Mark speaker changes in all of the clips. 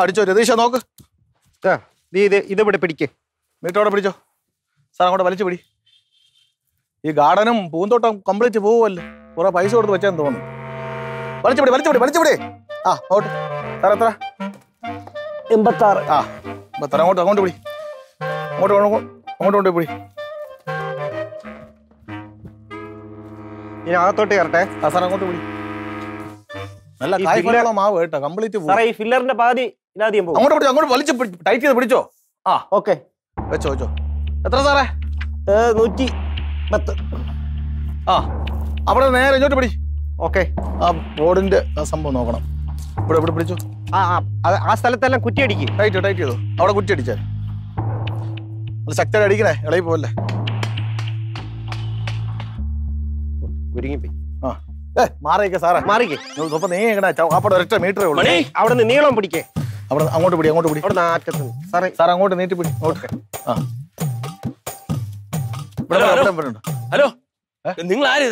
Speaker 1: അടിച്ചോ രതീഷ നോക്ക്.
Speaker 2: നീ ഇത് ഇത് ഇവിടെ പിടിക്ക്.
Speaker 1: മീറ്റോടെ പിടിച്ചോ. സാർ അങ്ങോട്ട് വലിച്ചു പിടി. ഈ ഗാർഡനും പൂന്തോട്ടം കംപ്ലീറ്റ് പോവുമല്ലോ. കുറെ പൈസ കൊടുത്ത് വെച്ചാന്ന് തോന്നുന്നു. വലിച്ചു പിടി വലിച്ചു പിടി വലിച്ചു പിടി. ആ ഓട്ടെ സാർ എത്ര?
Speaker 2: എൺപത്താറ്.
Speaker 1: ആ എൺപത്താറ്. അങ്ങോട്ട് അങ്ങോട്ട് പിടി. അങ്ങോട്ട് അങ്ങോട്ട് അങ്ങോട്ട് കൊണ്ട് പിടി.
Speaker 2: ഇനി അകത്തോട്ട് കയറട്ടെ.
Speaker 1: ആ സാർ അങ്ങോട്ട് പിടി. നല്ല കായ്ഫലമുള്ള മാവ് കേട്ടോ കംപ്ലീറ്റ് പോകും
Speaker 2: സാറേ ഈ ഫില്ലറിന്റെ പകുതി ഇതാദ്യം പോകും.
Speaker 1: അങ്ങോട്ട് പിടിച്ചോ അങ്ങോട്ട് വലിച്ചു ടൈറ്റ് ചെയ്ത് പിടിച്ചോ. ആ
Speaker 2: ഓക്കെ.
Speaker 1: വെച്ചോ വെച്ചോ. എത്ര സാറേ?
Speaker 2: നൂറ്റി പത്ത്.
Speaker 1: ആ അവിടെ നേരെ ഇങ്ങോട്ട് പിടി.
Speaker 2: ഓക്കെ.
Speaker 1: ആ ബോർഡിന്റെ ആ സംഭവം നോക്കണം. ഇവിടെ ഇവിടെ പിടിച്ചു.
Speaker 2: ആ സ്ഥലത്തെല്ലാം കുറ്റി അടിക്കും.
Speaker 1: ടൈറ്റ് ടൈറ്റ് ചെയ്തു. അവിടെ കുറ്റി അടിച്ചാൽ അത് ശക്തിയായി അടിക്കണേ ഇളകി പോവല്ലേ.
Speaker 2: ഒരുങ്ങിപ്പോയി
Speaker 1: മാറിയൊക്കെ സാറേ.
Speaker 2: മാറിക്കേ.
Speaker 1: അപ്പൊ നീങ്ങണേ അവിടെ ഒരൊറ്റ മീറ്ററേ ഉള്ളൂ.
Speaker 3: മണി
Speaker 2: അവിടെ നിന്ന് നീളം പിടിക്കേ.
Speaker 1: അവിടെ അങ്ങോട്ട് പിടി അങ്ങോട്ട് പിടി.
Speaker 2: അവിടെ സാറേ.
Speaker 1: സാർ അങ്ങോട്ട് നീട്ടി പിടി. ആ.
Speaker 3: ഹലോ? നിങ്ങൾ ആര്?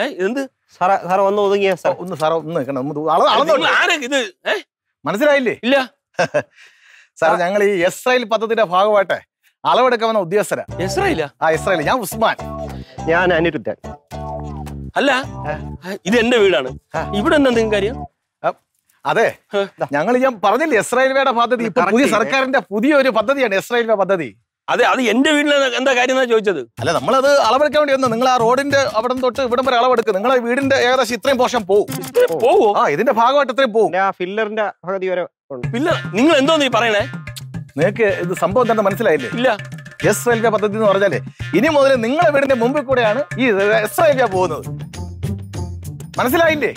Speaker 1: ഏ,
Speaker 3: ഇതെന്ത്?
Speaker 2: സാറേ സാറേ ഒന്ന് ഒതുങ്ങിയ
Speaker 1: ഒന്ന് സാറേ ഒന്ന്
Speaker 3: ഇത്?
Speaker 1: മനസ്സിലായില്ലേ?
Speaker 3: ഇല്ല.
Speaker 1: സാർ ഞങ്ങൾ ഈ ഇസ്രായേൽ പദ്ധതിയുടെ ഭാഗമായിട്ട് അളവെടുക്കാൻ വന്ന ഉദ്യോഗസ്ഥരാ.
Speaker 3: ഇസ്രായേല
Speaker 1: ആ? ഇസ്രായേൽ ഞാൻ ഉസ്മാൻ.
Speaker 2: ഞാൻ അനിരുദ്ധൻ.
Speaker 3: അല്ല ഇത് എന്റെ വീടാണ്. ഇവിടെ എന്താ നിങ്ങൾക്ക് കാര്യം?
Speaker 1: അതെ. ഞങ്ങൾ ഞാൻ പറഞ്ഞില്ലേ ഇസ്രായേൽവേയുടെ പദ്ധതി. ഇപ്പൊ പുതിയ. സർക്കാരിന്റെ പുതിയൊരു പദ്ധതിയാണ് ഇസ്രായേൽവേ പദ്ധതി.
Speaker 3: അതെ അത് എന്റെ വീട്ടിൽ എന്താ കാര്യം എന്നാ ചോദിച്ചത്?
Speaker 1: അല്ല നമ്മളത് അളവെടുക്കാൻ വേണ്ടി വന്നു. നിങ്ങൾ ആ റോഡിന്റെ അവിടെ തൊട്ട് ഇവിടം വരെ അളവെടുക്കും. നിങ്ങളെ വീടിന്റെ ഏകദേശം ഇത്രയും പോഷം പോകും
Speaker 3: പോവോ?
Speaker 1: ആ ഇതിന്റെ ഭാഗമായിട്ട് ഇത്രയും പോകും
Speaker 2: ഫില്ലറിന്റെ പകുതി വരെ
Speaker 3: നിങ്ങൾ എന്തോ നീ പറയണേ?
Speaker 1: നിങ്ങൾക്ക് ഇത് സംഭവം തന്നെ മനസ്സിലായില്ലേ?
Speaker 3: ഇല്ല.
Speaker 1: എസ് റെയിൽവേ പദ്ധതി എന്ന് പറഞ്ഞാൽ ഇനി മുതൽ നിങ്ങളെ വീടിന്റെ മുമ്പിൽ കൂടെയാണ് ഈ എസ് റെയിൽവേ പോകുന്നത്. മനസ്സിലായില്ലേ?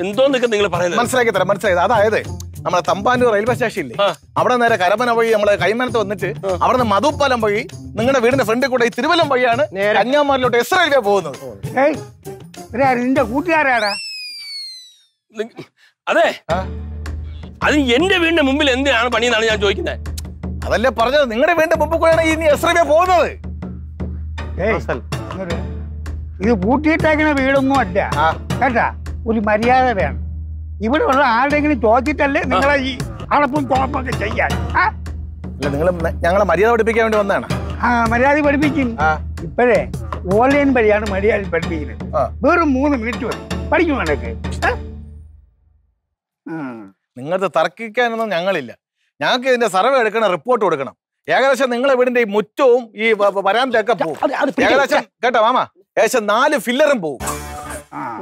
Speaker 3: എന്തോന്നൊക്കെ നിങ്ങൾ പറയുന്നത്?
Speaker 1: മനസ്സിലാക്കി തരാം മനസ്സിലായത് അതായത് നമ്മളെ തമ്പാനൂർ റെയിൽവേ സ്റ്റേഷൻ ഇല്ലേ അവിടെ നേരെ കരമന വഴി നമ്മളെ കൈമനത്ത് വന്നിട്ട് അവിടെ നിന്ന് മധുപ്പാലം വഴി നിങ്ങളുടെ വീടിന്റെ ഫ്രണ്ടിൽ കൂടെ ഈ തിരുവല്ലം വഴിയാണ്
Speaker 2: നേരെ-
Speaker 1: കന്യാകുമാരിലോട്ട് എസ് റെയിൽവേ പോകുന്നത്
Speaker 4: നിന്റെ കൂട്ടുകാരാടാ
Speaker 3: അതെ. അത് എന്റെ വീടിന്റെ മുമ്പിൽ എന്തിനാണ് പണിയെന്നാണ് ഞാൻ ചോദിക്കുന്നത്?
Speaker 1: അതല്ലേ പറഞ്ഞത്? നിങ്ങളുടെ വേണ്ട മുമ്പുകൂടെയാണ് ഇനി എസ് റെയിൽവേ പോകുന്നത്.
Speaker 4: ഇത് പൂട്ടിയിട്ടേക്കണ വീടൊന്നും അല്ല. കേട്ടാ? ഒരു മര്യാദ വേണം. ഇവിടെ ഉള്ള ആരുടെങ്കിലും ചോദിച്ചിട്ടല്ലേ നിങ്ങളെ ഈ അളപ്പും കുഴപ്പമൊക്കെ ചെയ്യാൻ?
Speaker 1: അല്ല നിങ്ങൾ ഞങ്ങളെ മര്യാദ പഠിപ്പിക്കാൻ വേണ്ടി വന്നതാണ്.
Speaker 4: ആ മര്യാദ പഠിപ്പിക്കും. ഇപ്പോഴേ ഓൺലൈൻ വഴിയാണ് മര്യാദ പഠിപ്പിക്കുന്നത്. വേറെ മൂന്ന് മിനിറ്റ് മതി. പഠിക്കും വേണ്ടൊക്കെ
Speaker 1: നിങ്ങൾക്ക് തർക്കിക്കാനൊന്നും ഞങ്ങളില്ല. ഞങ്ങൾക്ക് ഇതിന്റെ സർവേ എടുക്കണം റിപ്പോർട്ട് കൊടുക്കണം. ഏകദേശം നിങ്ങളെ വീടിന്റെ ഈ മുറ്റവും ഈ വരാന്തയൊക്കെ പോകും ഏകദേശം കേട്ടോ മാമ? ഏകദേശം നാല് ഫില്ലറും പോകും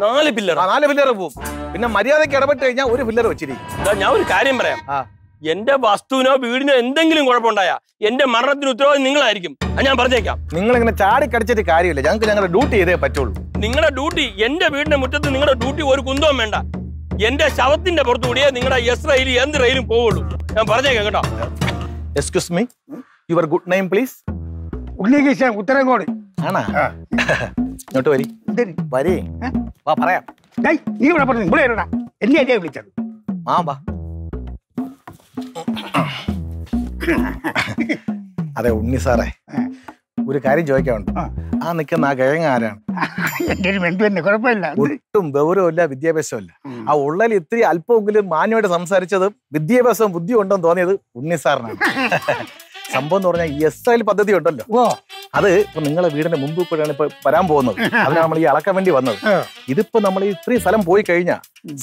Speaker 3: നാല് പില്ലർ
Speaker 1: നാല് ഫില്ലർ പോകും പിന്നെ മര്യാദയ്ക്ക് ഇടപെട്ട് കഴിഞ്ഞാൽ ഒരു പില്ലർ വെച്ചിരിക്കും.
Speaker 3: ഞാൻ ഒരു കാര്യം പറയാം. എന്റെ വസ്തുവിനോ വീടിനോ എന്തെങ്കിലും കുഴപ്പമുണ്ടായാ എന്റെ മരണത്തിന് ഉത്തരവാദി നിങ്ങളായിരിക്കും. അത് ഞാൻ പറഞ്ഞേക്കാം.
Speaker 1: നിങ്ങൾ ഇങ്ങനെ ചാടി കടിച്ചിട്ട് കാര്യമില്ല. ഞങ്ങൾക്ക് ഞങ്ങളുടെ ഡ്യൂട്ടി ചെയ്തേ പറ്റുള്ളൂ.
Speaker 3: നിങ്ങളുടെ ഡ്യൂട്ടി എന്റെ വീടിന്റെ മുറ്റത്ത് നിങ്ങളുടെ ഡ്യൂട്ടി ഒരു കുന്തവും വേണ്ട. എന്റെ ശവത്തിന്റെ പുറത്തുകൂടിയേ നിങ്ങളുടെ എസ് റെയിലും എന്ത് റെയിലും പോവുള്ളൂ. ഞാൻ പറഞ്ഞേക്കാം കേട്ടോ.
Speaker 1: Excuse me your good name please
Speaker 4: Unnikrishnan Utharankode
Speaker 1: ആണാ? ഇങ്ങോട്ട് വരി. വരേ.
Speaker 4: വരി
Speaker 1: വാ പറയാം.
Speaker 4: നീ ഇവിടെ പറഞ്ഞു ഇവിടെ ഇരടാ. എന്നെ അല്ലേ വിളിച്ചത്?
Speaker 1: ആ വാ. അതെ ഉണ്ണി സാറേ. ഒരു കാര്യം ചോദിക്കാനുണ്ട്.
Speaker 4: ആ.
Speaker 1: നിൽക്കുന്ന ആ കിഴങ്ങ് ആരാണ്?
Speaker 4: എന്റെ ഒരു ബന്ധു തന്നെ കുഴപ്പമില്ല.
Speaker 1: ഒട്ടും ഗൗരവമില്ല വിദ്യാഭ്യാസമില്ല ആ ഉള്ളതിൽ ഇത്തിരി അല്പമെങ്കിലും മാന്യമായിട്ട് സംസാരിച്ചത് വിദ്യാഭ്യാസവും ബുദ്ധി ഉണ്ടെന്ന് തോന്നിയത് ഉണ്ണി സാറിനാണ്. സംഭവം എന്ന് പറഞ്ഞാൽ എസ് ഐൽ പദ്ധതി ഉണ്ടല്ലോ.
Speaker 4: ഓ.
Speaker 1: അത് ഇപ്പൊ നിങ്ങളെ വീടിന്റെ മുമ്പിൽ കൂടെയാണ് ഇപ്പൊ വരാൻ പോകുന്നത്. അതിനാണ് നമ്മൾ ഈ അളക്കാൻ വേണ്ടി വന്നത്. ഇതിപ്പോ നമ്മൾ ഈ ഇത്രയും സ്ഥലം പോയി കഴിഞ്ഞാൽ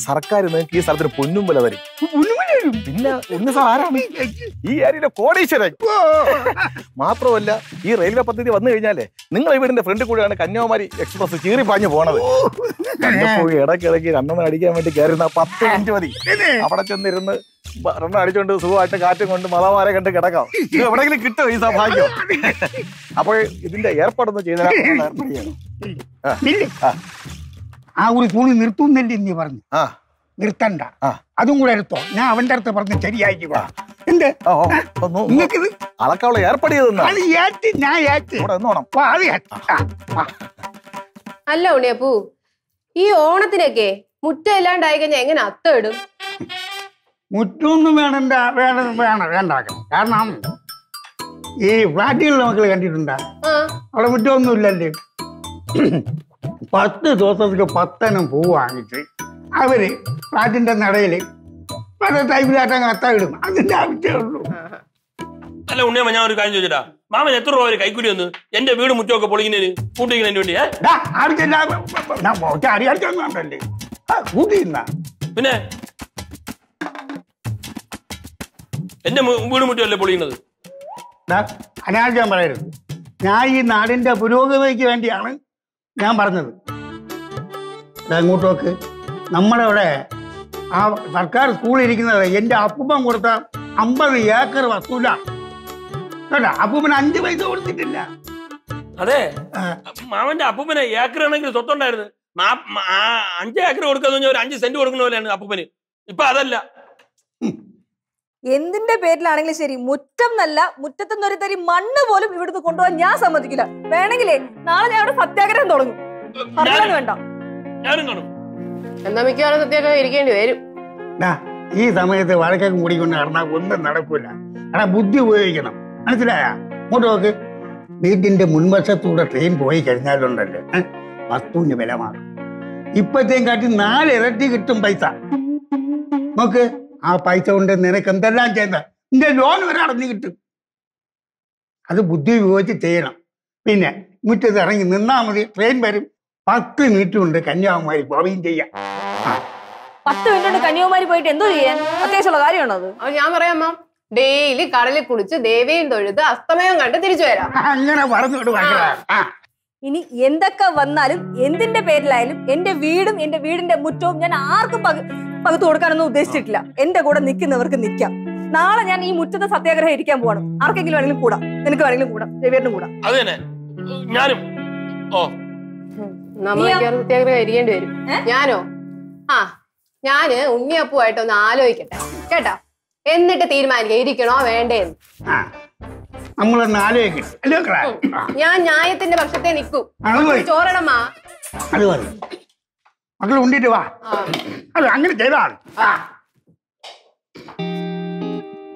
Speaker 1: സർക്കാർ നിങ്ങൾക്ക് ഈ സ്ഥലത്തിന് പൊന്നും വില തരും. പിന്നെ ഒന്ന് സാർ ആരാണ്? ഈ ഏരിയയിലെ കോടീശ്വരൻ. മാത്രമല്ല ഈ റെയിൽവേ പദ്ധതി വന്നു കഴിഞ്ഞാലേ നിങ്ങളെ വീടിന്റെ ഫ്രണ്ട് കൂടെയാണ് കന്യാകുമാരി എക്സ്പ്രസ് ചീറി പാഞ്ഞു പോണത്. പോയി ഇടയ്ക്കിടയ്ക്ക് രണ്ടെണ്ണം അടിക്കാൻ വേണ്ടി കയറുന്ന പത്ത് മിനിറ്റ് മതി അവിടെ ചെന്നിരുന്ന് റണ്ണ അടിച്ചുകൊണ്ട് അടിച്ചോണ്ട് സുഖമായിട്ട് കാറ്റും കൊണ്ട് മതമാരെ കണ്ട് കിടക്കാം. എവിടെങ്കിലും എവിടെയെങ്കിലും കിട്ടുമോ ഈ സൗഭാഗ്യം. അപ്പോൾ ഇതിന്റെ ഏർപ്പാടൊന്നും ചെയ്താൽ ഏർപ്പാട് ചെയ്യണം. ആ
Speaker 4: ഒരു തുണി നിർത്തുന്നില്ല നീ പറഞ്ഞു.
Speaker 1: ആ.
Speaker 4: നിർത്തണ്ട. അതും കൂടെ എടുത്തോ. ഞാൻ അവന്റെ അടുത്ത് പറഞ്ഞ് ശരിയാക്കി വാ എന്ത്? അത് ഏറ്റ് ഞാൻ ഏറ്റ്.
Speaker 5: അല്ല ഉണ്ണിയപ്പൂ ഈ ഓണത്തിനൊക്കെ മുറ്റം ഇല്ലാണ്ടായി കഴിഞ്ഞാൽ എങ്ങനെ അത്ത ഇടും
Speaker 4: മുറ്റൊന്നും വേണ്ട വേണം വേണം വേണ്ടാക്കണം. കാരണം ഈ ഫ്ലാറ്റുകളിൽ മക്കൾ കണ്ടിട്ടുണ്ടാ? അവിടെ മുറ്റമൊന്നും ഇല്ലല്ലേ പത്ത് ദിവസത്തേക്ക് പത്തനം പൂ വാങ്ങിച്ച് അവർ ഫ്ലാറ്റിന്റെ നടയിൽ പല ടൈമിലായിട്ട് അങ്ങ് ഇടും. അതിന്റെ ആവശ്യമേ ഉള്ളൂ.
Speaker 3: അല്ല ഉണ്ണിയമ്മ ഞാൻ ഒരു കാര്യം ചോദിച്ചാ മാമൻ എത്ര രൂപ ഒരു കൈക്കൂലി വന്ന്? എന്റെ വീട് മുറ്റമൊക്കെ പൊളിക്കുന്നതിന് കൂട്ടിക്കുന്നതിന് വേണ്ടി ഏ?
Speaker 4: ഡാ, ആർക്കെല്ലാം ഞാൻ മോച്ച അറിയാച്ചൊന്നുണ്ടല്ലേ ആ കൂട്ടി നിന്നാ
Speaker 3: പിന്നെ? എന്റെ വീട് മുറ്റമല്ലേ
Speaker 4: പൊളിക്കുന്നത്? അനാവശ്യം പറയരുത്. ഞാൻ ഈ നാടിന്റെ പുരോഗതിക്ക് വേണ്ടിയാണ് ഞാൻ പറഞ്ഞത്. അങ്ങോട്ടോക്ക് നമ്മളവിടെ ആ സർക്കാർ സ്കൂളിൽ ഇരിക്കുന്നത് എന്റെ അപ്പൂപ്പൻ കൊടുത്ത അമ്പത് ഏക്കർ വസ്തുല കേട്ടോ? അപ്പൂപ്പൻ അഞ്ചു പൈസ കൊടുത്തിട്ടില്ല.
Speaker 3: അതെ? മാമന്റെ അപ്പൂപ്പന് ഏക്കർ ആണെങ്കിൽ സ്വത്തുണ്ടായിരുന്നു. അഞ്ച് ഏക്കർ കൊടുക്കുന്ന ഒരു അഞ്ച് സെന്റ് കൊടുക്കുന്ന പോലെയാണ് അപ്പൂപ്പന്. ഇപ്പൊ അതല്ല.
Speaker 6: എന്തിന്റെ പേരിലാണെങ്കിലും ശരി മുറ്റം എന്നല്ല മുറ്റത്തുനിന്ന് ഒരു തരി മണ്ണ് പോലും ഇവിടുന്ന് കൊണ്ടുപോകാൻ ഞാൻ സമ്മതിക്കില്ല. വേണമെങ്കിലേ നാളെ ഞാൻ അവിടെ സത്യാഗ്രഹം തുടങ്ങും. വേണ്ട.
Speaker 3: ഞാനും കാണും.
Speaker 5: എന്നാ മിക്കവാറും സത്യമൊക്കെ ഇരിക്കേണ്ടി വരും.
Speaker 4: ഈ സമയത്ത് വഴക്കൊക്കെ കൂടിക്കൊണ്ട് നടന്നാൽ ഒന്നും നടക്കൂല. എടാ ബുദ്ധി ഉപയോഗിക്കണം. മനസ്സിലായ? ഇങ്ങോട്ട് നോക്ക്. വീട്ടിന്റെ മുൻവശത്തൂടെ ട്രെയിൻ പോയി കഴിഞ്ഞാലുണ്ടല്ലേ. വസ്തുവിന് വില മാറും. ഇപ്പത്തേം കാട്ടി നാല് ഇരട്ടി കിട്ടും പൈസ. നോക്ക് ആ പൈസ കൊണ്ട് നിനക്ക് എന്തെല്ലാം ചെയ്യുന്ന? നിന്റെ ലോൺ വരെ അടഞ്ഞു കിട്ടും. അത് ബുദ്ധി ഉപയോഗിച്ച് ചെയ്യണം. പിന്നെ മുറ്റത്ത് ഇറങ്ങി നിന്നാൽ മതി. ട്രെയിൻ വരും. പത്ത് മിനിറ്റ് കൊണ്ട് കന്യാകുമാരി പോവുകയും ചെയ്യാം.
Speaker 6: പത്ത് മിനിറ്റ് കൊണ്ട് കന്യാകുമാരി പോയിട്ട് എന്തോ ചെയ്യാൻ? അത്യാവശ്യമുള്ള കാര്യമാണോ അത്
Speaker 5: അപ്പൊ ഞാൻ പറയാമോ ഡെയിലി കടലിൽ കുളിച്ച് ദേവിയും തൊഴുത് അസ്തമയം കണ്ട് തിരിച്ചു വരാം.
Speaker 4: അങ്ങനെ
Speaker 6: ഇനി എന്തൊക്കെ വന്നാലും എന്തിന്റെ പേരിലായാലും എന്റെ വീടും എന്റെ വീടിന്റെ മുറ്റവും ഞാൻ ആർക്കും പക പകുത്തു കൊടുക്കാനൊന്നും ഉദ്ദേശിച്ചിട്ടില്ല. എന്റെ കൂടെ നിൽക്കുന്നവർക്ക് നിൽക്കാം നാളെ ഞാൻ ഈ മുറ്റത്ത് സത്യാഗ്രഹം ഇരിക്കാൻ പോവാണ്. ആർക്കെങ്കിലും വേണമെങ്കിലും കൂടാം. നിനക്ക് വേണമെങ്കിലും കൂടാം. ദേവിയുടെ കൂടാം.
Speaker 3: അത് തന്നെ. ഞാനും. ഓ.
Speaker 5: നമ്മൾ സത്യാഗ്രഹം ഇരിക്കേണ്ടി വരും. ഞാനോ? ആ ഞാൻ ഉണ്ണിയപ്പുമായിട്ട് ഒന്ന് ആലോചിക്കട്ടെ. കേട്ടോ? എന്നിട്ട് തീരുമാനിക്കാം ഇരിക്കണോ വേണ്ടേന്ന്.
Speaker 4: ആ നമ്മളൊന്ന് ആലോചിക്കണം.
Speaker 5: ഞാൻ ന്യായത്തിന്റെ പക്ഷത്തെ നിൽക്കൂ. ചോറണമാ
Speaker 4: അത് മക്കൾ ഉണ്ടിട്ട് വാ. അത് അങ്ങനെ ചെയ്താൽ.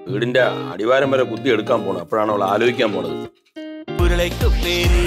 Speaker 3: വീടിന്റെ അടിവാരം വരെ ബുദ്ധി എടുക്കാൻ പോണം. അപ്പോഴാണ് അവൾ ആലോചിക്കാൻ പോണത്.
Speaker 7: ഉരുളയ്ക്കുപ്പേരി